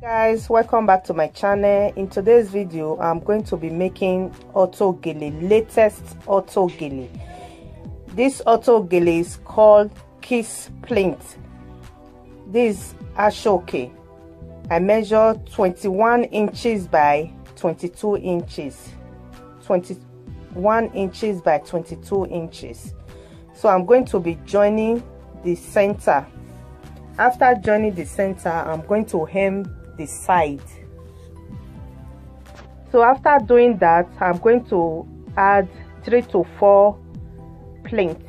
guys welcome back to my channel. In today's video i'm going to be making auto gele latest auto gele this auto gele is called kiss pleat. This ashoke. I measure 21 inches by 22 inches. 21 inches by 22 inches. So i'm going to be joining the center. After joining the center i'm going to hem the side so after doing that i'm going to add three to four pleats.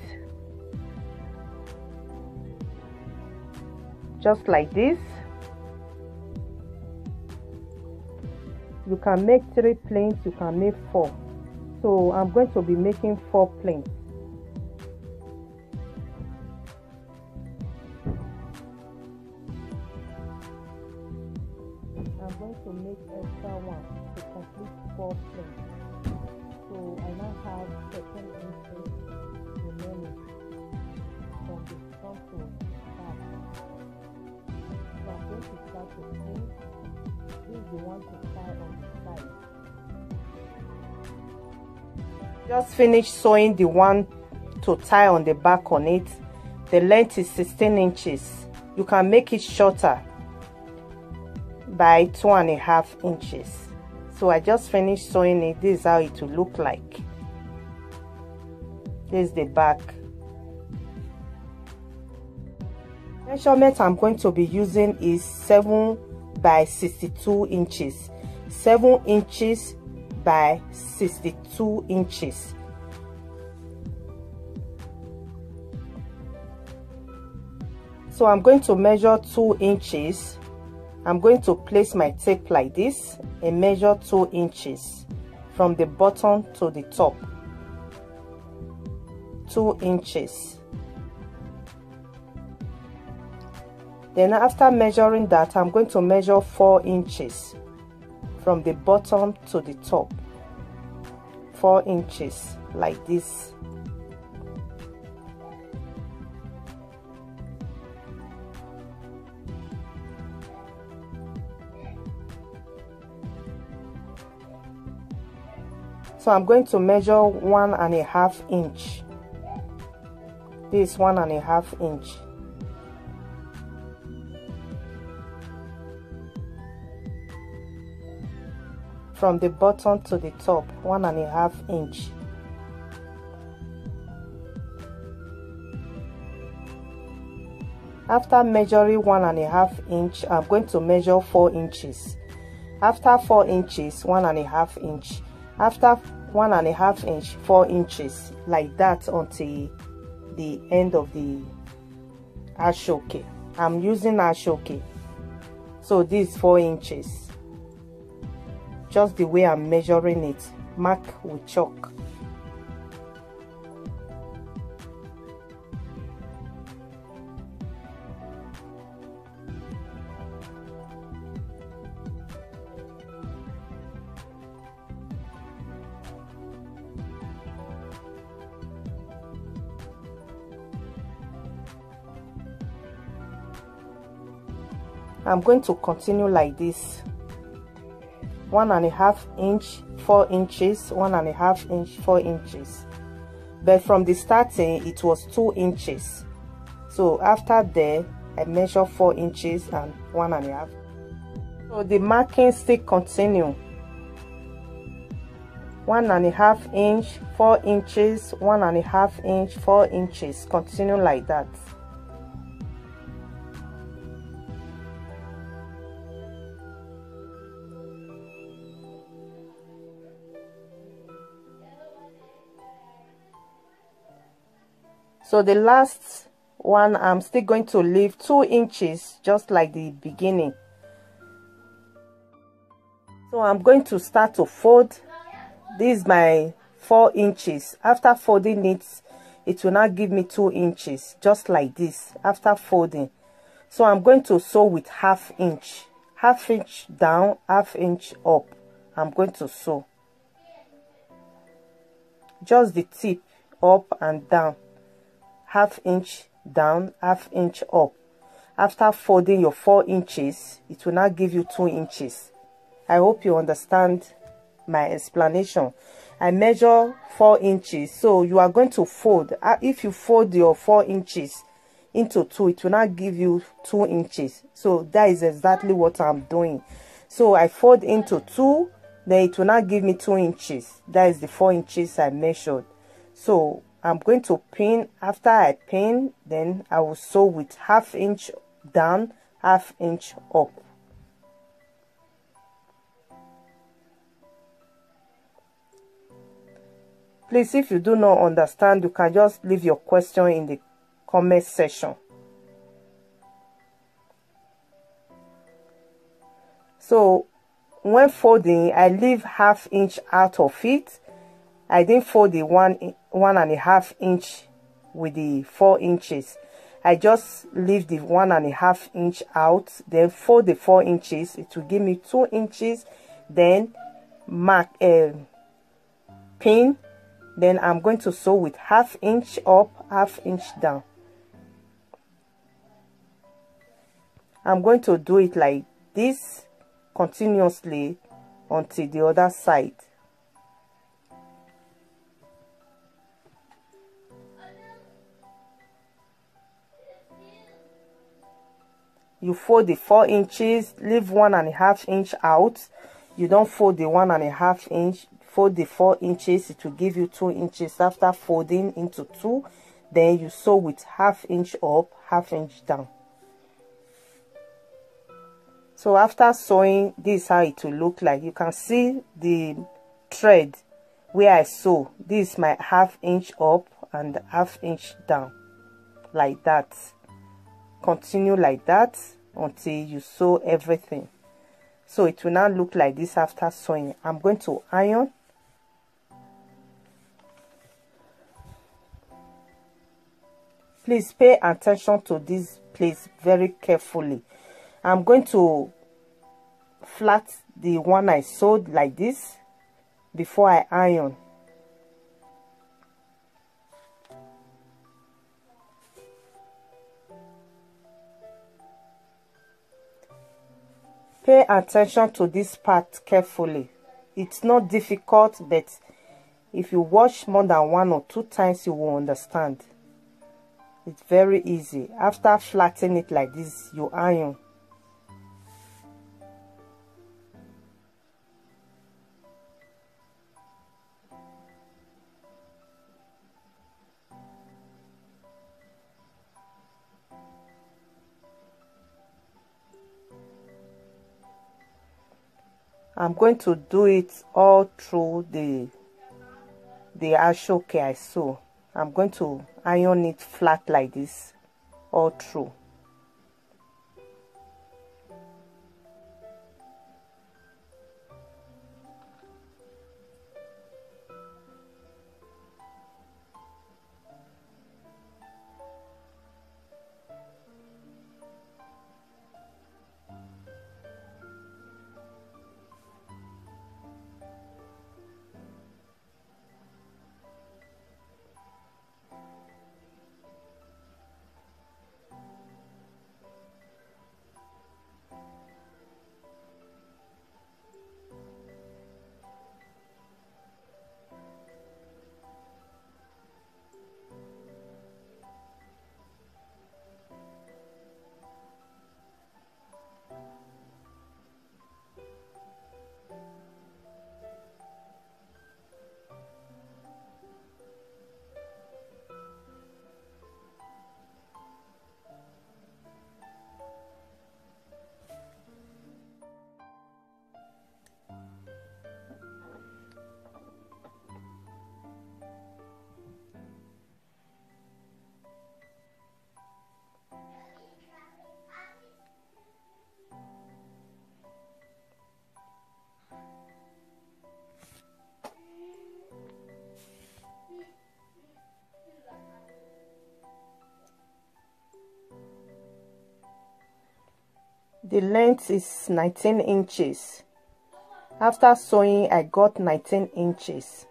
Just like this. You can make three planes you can make four. So i'm going to be making four planes going to make extra one to complete four planes. So I now have second inches remaining from the front to back. So I'm going to start the seam. This is the one to tie on the side. Just finished sewing the one to tie on the back on it. The length is 16 inches. You can make it shorter by two and a half inches. So I just finished sewing it. This is how it will look like. This is the back. Measurement I'm going to be using is 7 by 62 inches. 7 inches by 62 inches. So I'm going to measure 2 inches I'm going to place my tape like this and measure 2 inches from the bottom to the top. 2 inches. Then after measuring that I'm going to measure 4 inches from the bottom to the top. 4 inches like this so I'm going to measure one and a half inch. This one and a half inch. From the bottom to the top one and a half inch. After measuring one and a half inch I'm going to measure four inches. After four inches one and a half inch. After one and a half inch four inches like that until the end of the ashoke. I'm using ashoke. So this four inches. Just the way i'm measuring it mark with chalk I'm going to continue like this. One and a half inch four inches one and a half inch four inches. But from the starting it was two inches. So after there I measure four inches and one and a half. So the marking still continue. One and a half inch four inches one and a half inch four inches. Continue like that so the last one I'm still going to leave two inches just like the beginning. So I'm going to start to fold. This is my four inches. After folding it it will now give me two inches just like this after folding. So I'm going to sew with half inch. Half inch down half inch up I'm going to sew. Just the tip up and down half inch down half inch up. After folding your 4 inches it will now give you 2 inches. I hope you understand my explanation. I measure 4 inches so you are going to fold. Uh, if you fold your 4 inches into 2 it will not give you 2 inches. So that is exactly what I'm doing. So I fold into 2 then it will not give me 2 inches. That is the 4 inches I measured. So I'm going to pin after I pin then I will sew with half inch down half inch up. Please if you do not understand you can just leave your question in the comment section. So when folding i leave half inch out of it i didn't fold the one one and a half inch with the four inches. I just leave the one and a half inch out then fold the four inches. It will give me two inches then mark a uh, pin. Then i'm going to sew with half inch up half inch down. I'm going to do it like this continuously until the other side you fold the four inches leave one and a half inch out. You don't fold the one and a half inch fold the four inches. It will give you two inches. After folding into two then you sew with half inch up half inch down. So after sewing this is how it will look like. You can see the thread where I sew. This is my half inch up and half inch down like that continue like that until you sew everything. So it will now look like this after sewing. I'm going to iron. Please pay attention to this place very carefully. I'm going to flat the one i sewed like this before i iron Pay attention to this part carefully. It's not difficult, but if you watch more than one or two times, you will understand. It's very easy. After flattening it like this, you iron. Going to do it all through the the ashoke I sew. I'm going to iron it flat like this all through. The length is 19 inches. After sewing I got 19 inches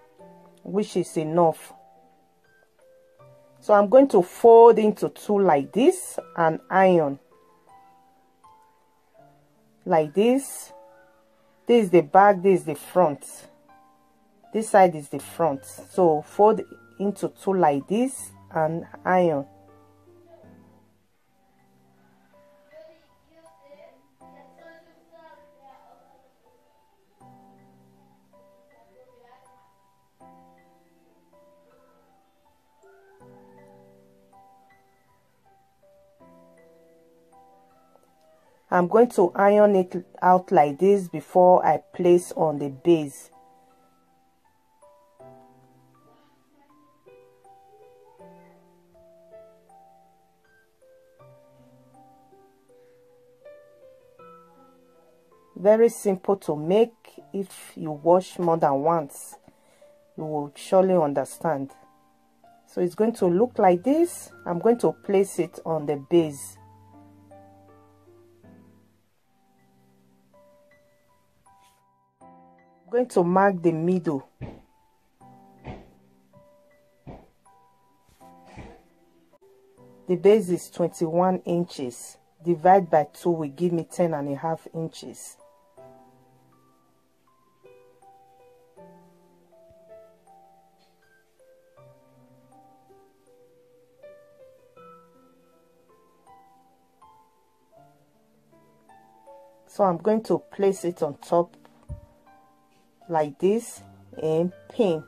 which is enough. So I'm going to fold into two like this and iron like this. This is the back this is the front. This side is the front. So fold into two like this and iron I'm going to iron it out like this before I place on the base. Very simple to make if you wash more than once. You will surely understand. So it's going to look like this. I'm going to place it on the base. Going to mark the middle. The base is 21 inches. Divide by 2 will give me 10 and a half inches. So I'm going to place it on top like this and pin.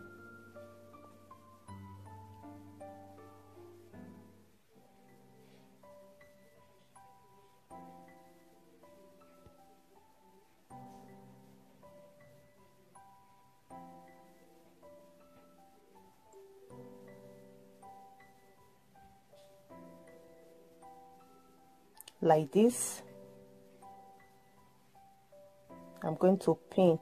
Like this. I'm going to pin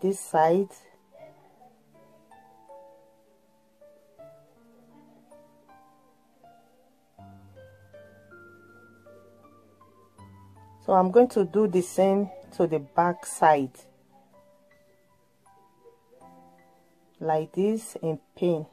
this side. So I'm going to do the same to the back side. Like this and pin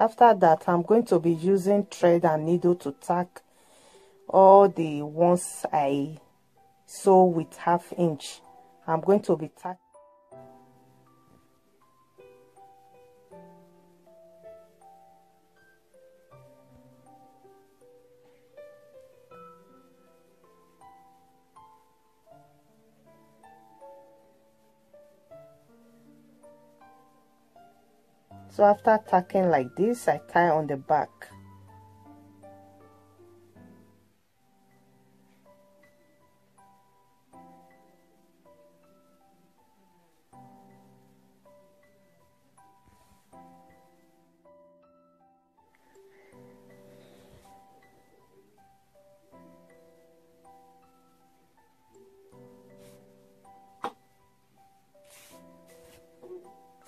after that i'm going to be using thread and needle to tack all the ones i sew with half inch. I'm going to be tack so after tacking like this I tie on the back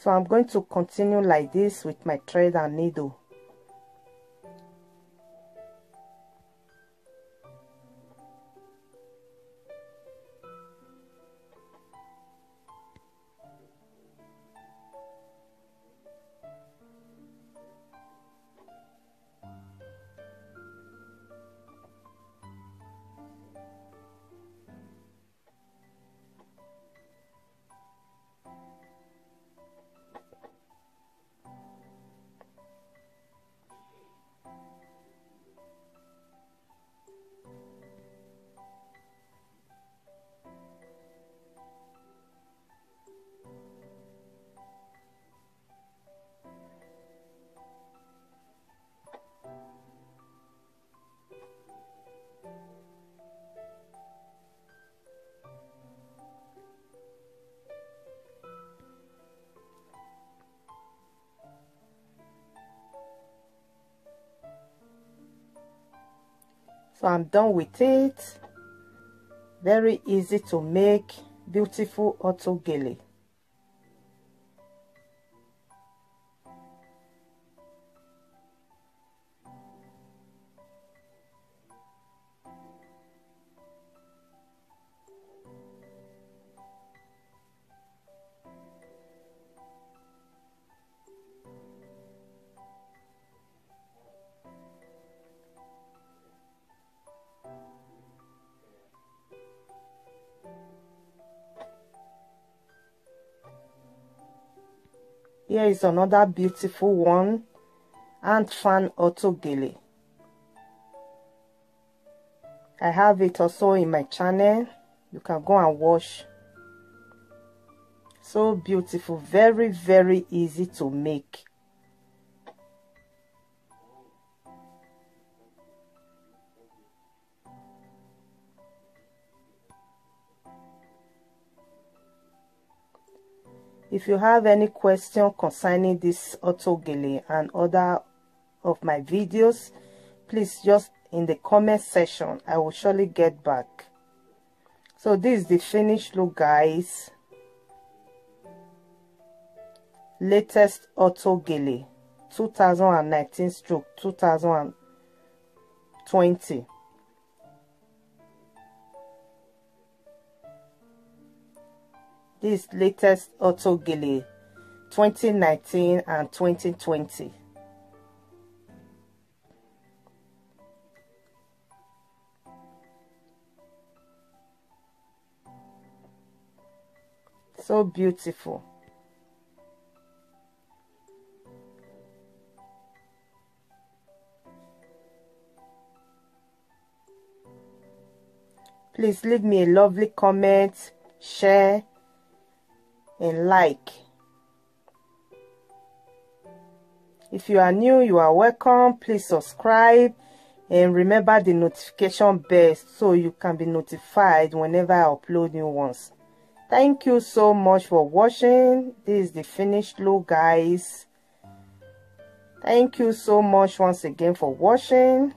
so I'm going to continue like this with my thread and needle so i'm done with it. Very easy to make. Beautiful auto gele here is another beautiful one ant fan auto gele i have it also in my channel. You can go and watch. So beautiful very very easy to make If you have any question concerning this auto gele and other of my videos, please just in the comment section. I will surely get back. So this is the finished look guys. Latest auto gele 2019 stroke 2020. This latest Auto Gele 2019 and 2020. So beautiful. Please leave me a lovely comment, share, and like. If you are new, you are welcome. Please subscribe and remember the notification bell so you can be notified whenever I upload new ones. Thank you so much for watching. This is the finished look, guys. Thank you so much once again for watching.